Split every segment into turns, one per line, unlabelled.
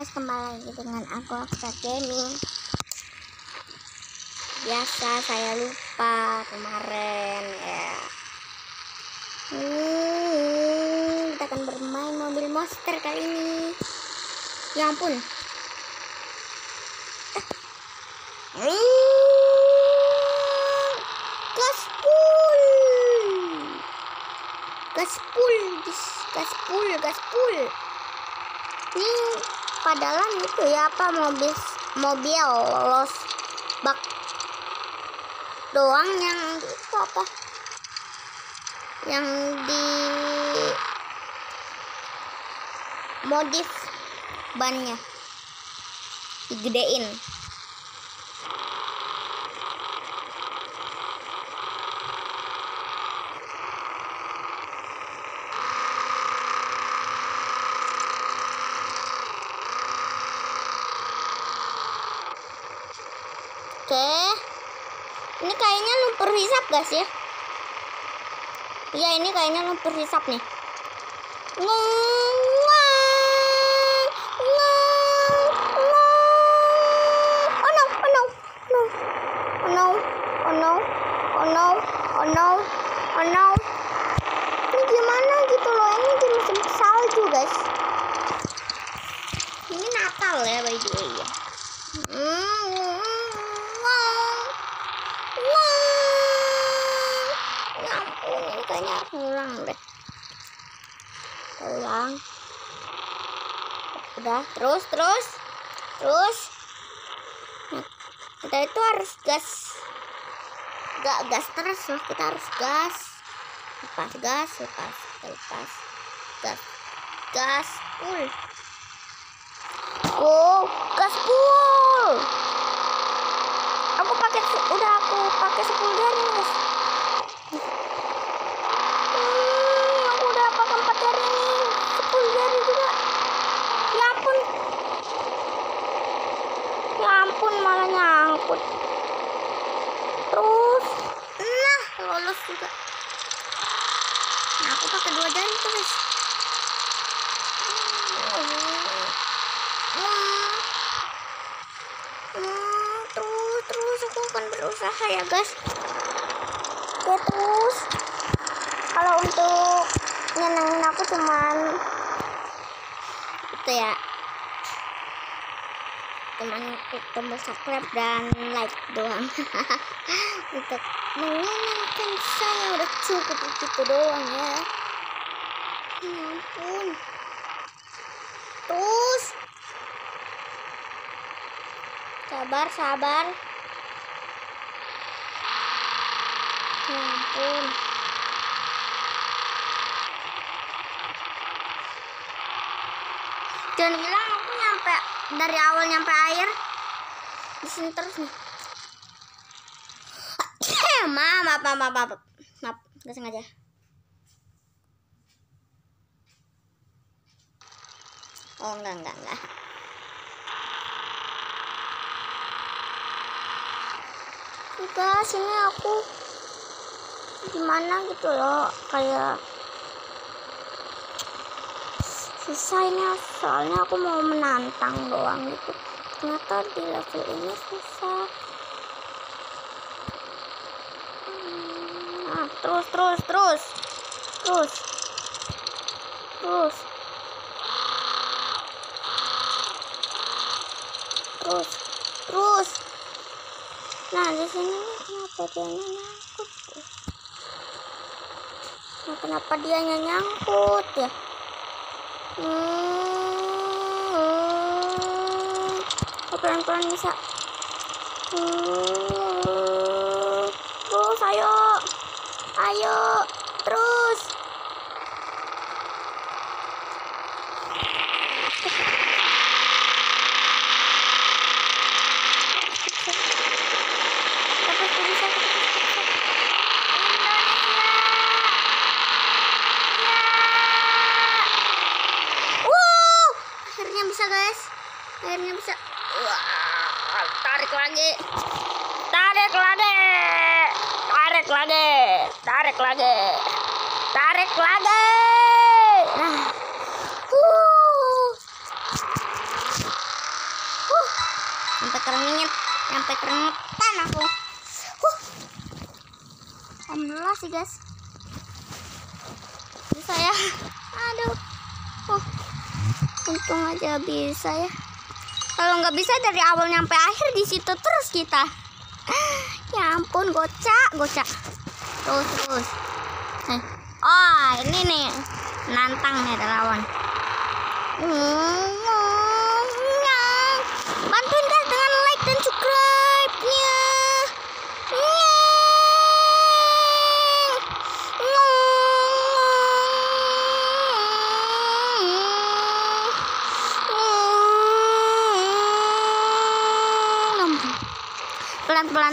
kembali lagi dengan aku Aksa Gaming biasa saya lupa kemarin ya. Hmm, kita akan bermain mobil monster kali ini. Ya ampun. Gaspul gaspul gaspul gaspul ini padahal itu ya apa mobil mobil los bak doang yang itu apa? Yang di modif bannya digedein Oke. Ini kayaknya lumpur hisap guys ya. Iya ini kayaknya lumpur hisap nih. Oh oh. Oh oh oh no, oh no, oh no. Ini gimana gitu loh, ini di musim salju guys. Ini Natal ya by the way ya. Hmm, wow. Wow. Ya ampun, ngulang deh. Ulang. Udah, terus, terus. Terus. Nah, kita itu harus gas. Gak gas terus loh, kita harus gas. Lepas gas, lepas, lepas. Gas. Gas, full. Oh, gas full. Aku pakai udah aku pakai 10 jari, guys. Hmm, aku udah pakai 4 jari nih. 10 jari juga. Ya ampun. Ya ampun malah nyangkut. Terus nah, lolos juga. Nah, aku pakai dua jari tuh, guys. Hmm. Hmm, terus terus aku akan berusaha ya guys. Ya terus kalau untuk nyenengin aku cuman itu ya. Cuman tombol subscribe dan like doang. Untuk menyenangkan saya udah cukup itu doang ya. Ya ampun. Terus sabar sabar ya ampun. Jangan bilang aku nyampe dari awal nyampe air. Di sini terus nih. Maaf maaf maaf maaf maaf. Maaf nggak sengaja. Oh enggak enggak enggak enggak sini aku gimana gitu loh kayak susah ini soalnya aku mau menantang doang gitu. Ternyata di level ini susah. Nah terus terus terus terus terus terus terus. Nah di sini kenapa dia ya? Nah, kenapa dia nyangkut ya? Hmm, oh, pelan pelan bisa? Hmm, terus ayo ayo terus Tapi aku bisa, aku bisa, aku bisa. Indonesia. Ya. Wow, akhirnya bisa guys. Akhirnya bisa. Wah, tarik lagi. Tarik lagi. Tarik lagi. Tarik lagi. Tarik lagi. Nah. Huh. Sampai keringin sampai keringetan aku. Huh. alhamdulillah sih guys. Bisa ya? Aduh. Uh. untung aja bisa ya. Kalau nggak bisa dari awal nyampe akhir di situ terus kita. Ya ampun gocak gocak. Terus terus. Eh. oh ini nih. Nantang nih lawan. Hmm, bantuin guys dengan like dan subscribe nya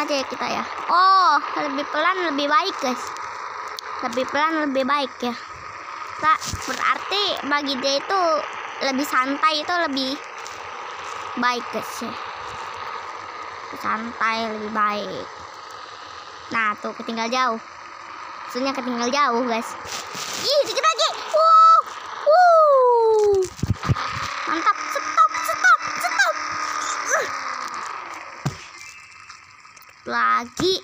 aja ya kita ya. Oh lebih pelan lebih baik guys. Lebih pelan lebih baik ya. Kak, berarti bagi dia itu lebih santai itu lebih baik guys ya. Santai lebih baik. Nah tuh ketinggal jauh. Maksudnya ketinggal jauh guys. Ih dikit wow wow mantap stop stop stop uh. Lagi.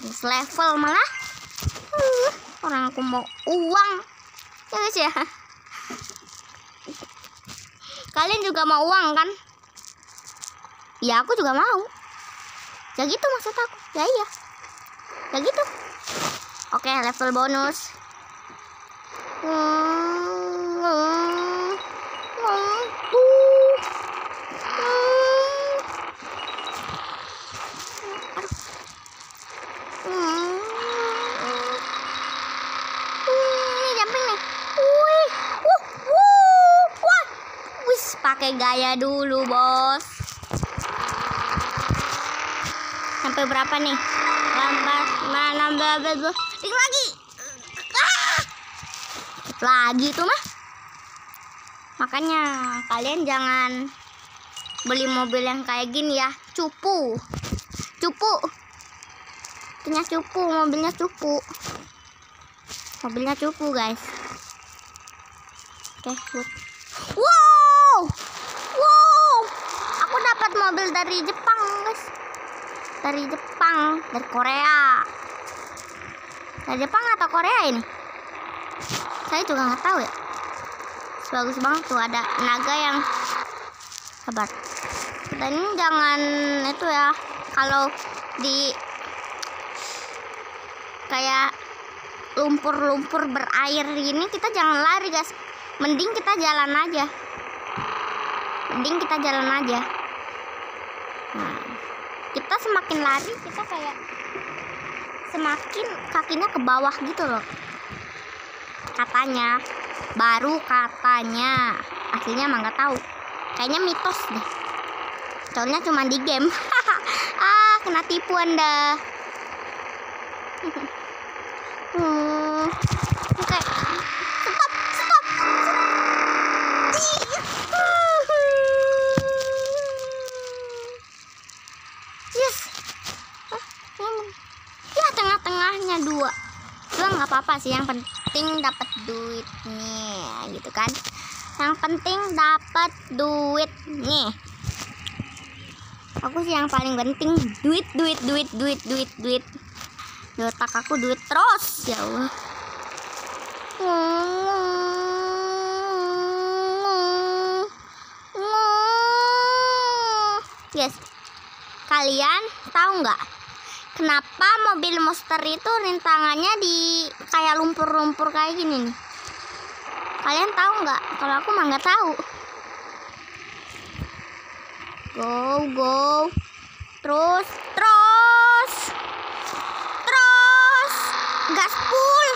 Terus level malah. Uh, orang aku mau uang. Ya guys ya. Kalian juga mau uang kan? Ya aku juga mau. Ya gitu maksud aku. Ya iya. Ya gitu. Oke level bonus. Hmm, hmm, pakai gaya dulu, Bos. Sampai berapa nih? Lambat, mana nambah Dikit lagi. Ah! Lagi tuh mah. Makanya kalian jangan beli mobil yang kayak gini ya, cupu. Cupu. Punya cupu, mobilnya cupu. Mobilnya cupu, guys. Oke, good. Wow! Wow! Aku dapat mobil dari Jepang, guys. Dari Jepang, dari Korea. Dari Jepang atau Korea ini? Saya juga nggak tahu ya. Bagus banget tuh ada naga yang sabar. Ini jangan itu ya. Kalau di kayak lumpur-lumpur berair gini kita jangan lari guys mending kita jalan aja mending kita jalan aja nah, kita semakin lari kita kayak semakin kakinya ke bawah gitu loh. Katanya baru katanya. Aslinya emang nggak tahu. Kayaknya mitos deh. Soalnya cuma di game. Ah kena tipu anda Hmm. Oke. Stop, stop. Yes. Ah, hmm. Ya tengah-tengahnya dua. Dua nggak apa-apa sih. Yang penting dapat duitnya, gitu kan? Yang penting dapat duit nih. Aku sih yang paling penting duit, duit, duit, duit, duit, duit di otak aku duit terus ya Allah Yes, kalian tahu nggak kenapa mobil monster itu rintangannya di kayak lumpur-lumpur kayak gini nih? Kalian tahu nggak? Kalau aku mah nggak tahu. Go go, terus terus terus gas full.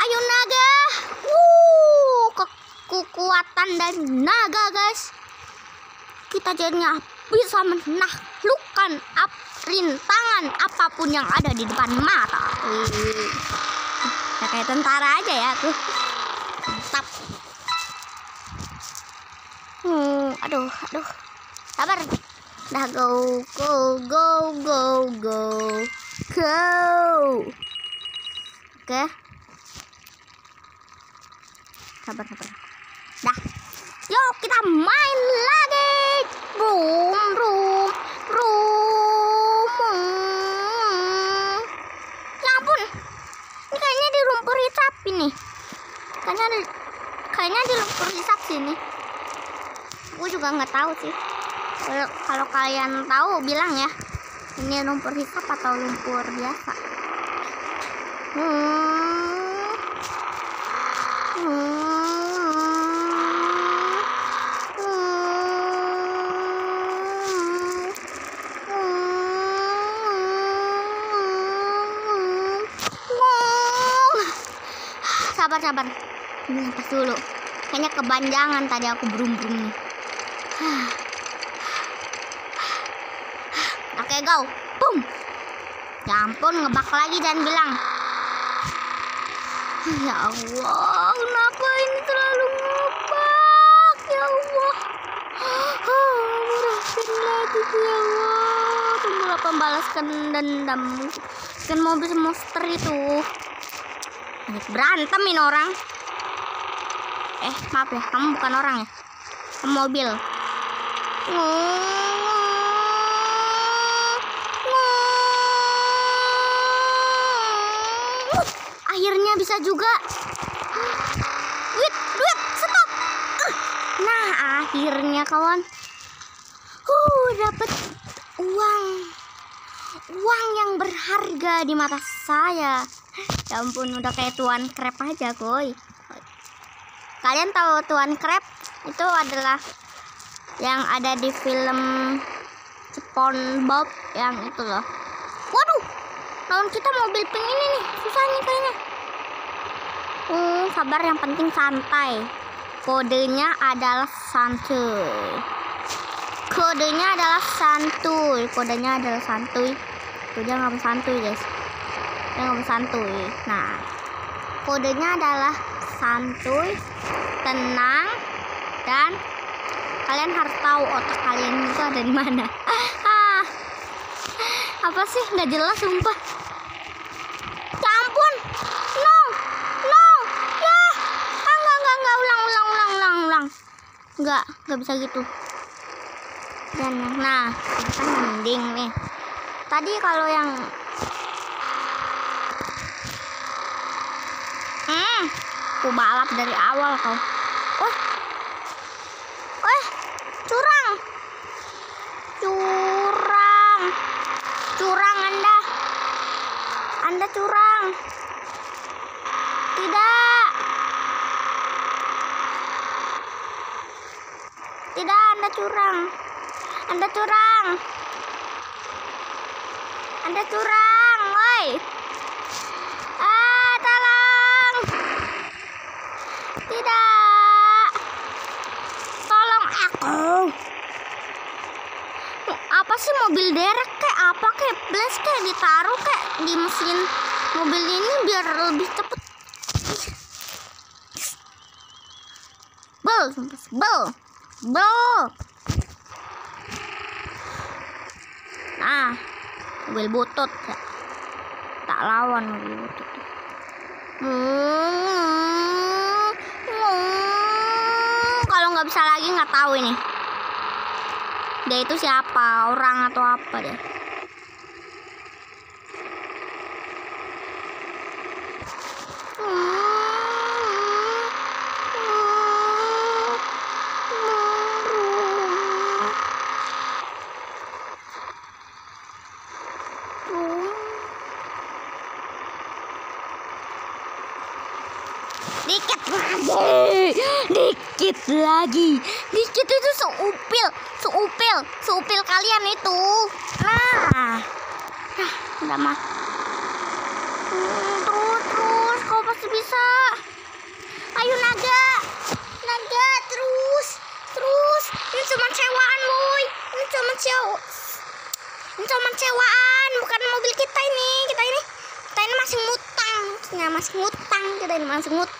Ayo naga, wuh kekuatan dari naga guys. Kita jadinya bisa menaklukkan ap rintangan apa pun yang ada di depan mata. Wih. Ya, kayak tentara aja ya aku. Mantap. Hmm, aduh, aduh. Sabar. Dah go, go, go, go, go. Go. Oke. Sabar, sabar. Dah. Yuk kita main lagi. Tahu sih kalau kalian tahu bilang ya ini lumpur hisap atau lumpur biasa hmm. Hmm. sabar sabar ini dulu kayaknya kebanjangan tadi aku brum brum nih oke go. Boom. Ya ampun ngebak lagi dan bilang. Ya Allah kenapa ini terlalu ngebak? Ya Allah. Murahkan lagi ya Allah. Tunggu pembalaskan dendam? Kan mobil monster itu. Berantem ini orang. Eh maaf ya kamu bukan orang ya? Kamu mobil akhirnya bisa juga. Duit duit stop. Nah akhirnya kawan. Uh dapat uang. Uang yang berharga di mata saya. Ya ampun udah kayak tuan krep aja boy kalian tahu tuan krep? Itu adalah yang ada di film SpongeBob yang itu loh. Waduh lawan kita mobil pink ini nih. Susahnya kayaknya. Hmm, sabar yang penting santai. Kodenya adalah santuy. Kodenya adalah santuy. Kodenya adalah santuy. Kodenya nggak santuy guys. Yang santuy. Nah kodenya adalah santuy tenang dan kalian harus tahu otak kalian itu ada di mana. Ah, apa sih? Nggak jelas sumpah. Ya ampun. No no. Ya. Ah, enggak enggak enggak ulang ulang ulang ulang ulang. Enggak enggak bisa gitu. Dan nah kan mending nih. Tadi kalau yang aku balap dari awal kau wah wah curang curang curang anda anda curang. Tidak. Tidak anda curang. Anda curang. Anda curang woi. Tidak. Tolong aku. Apa sih mobil derek apa kayak blast kayak ditaruh kayak di mesin mobil ini biar lebih cepet. Bel, bel, bel. Nah, mobil butut ya. Tak lawan mobil butut. Hmm nggak bisa lagi nggak tahu ini dia itu siapa orang atau apa deh dikit lagi. Dikit lagi. Dikit itu seupil. Seupil. Seupil kalian itu. Nah. Nah udah mah hmm, terus terus. Kau pasti bisa. Ayo naga. Naga terus. Terus. Ini cuma cewaan boy. Ini cuma cewa ini cuma cewaan. Bukan mobil kita ini. Kita ini kita ini masih ngutang. Ya masih ngutang. Kita ini masih ngutang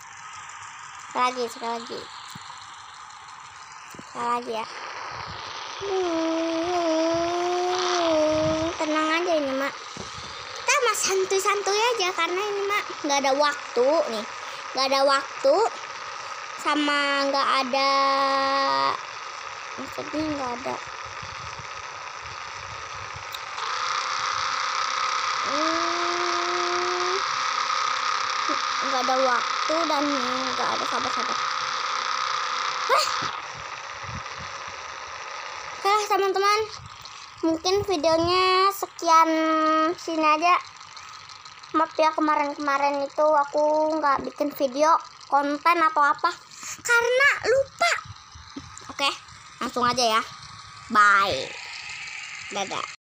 Sekali lagi, sekali lagi. Sekali lagi ya. Hmm, tenang aja ini mak kita mah santuy-santuy aja karena ini mak nggak ada waktu nih nggak ada waktu sama nggak ada maksudnya nggak ada Hmm, nggak ada waktu dan nggak ada sabar-sabar. Hah? Oke lah teman-teman. Mungkin videonya sekian sini aja. Maaf ya kemarin-kemarin itu aku nggak bikin video konten atau apa. Karena lupa. Oke langsung aja ya. Bye. Dadah